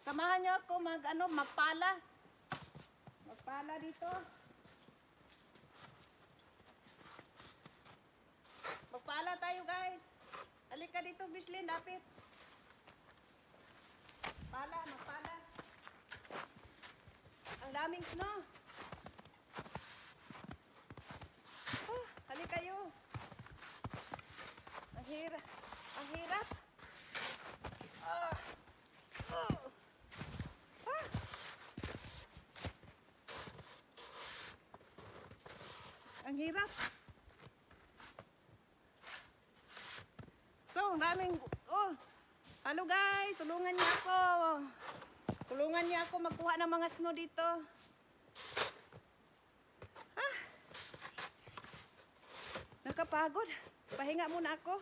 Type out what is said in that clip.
Samahan niyo ako mag ano, magpala. Magpala dito. Magpala tayo, guys. Halika dito, Bishlin, lapit. Pala, magpala. Ang daming snow. Oh, halika kayo. Ang hirap. Ang hirap. Ah. Oh. Ang hirap. So, ang daming... Oh, Hello guys, tulungan niyo ako. Tulungan niyo ako magkuha ng mga snow dito. Ah. Nakapagod. Pahinga muna ako.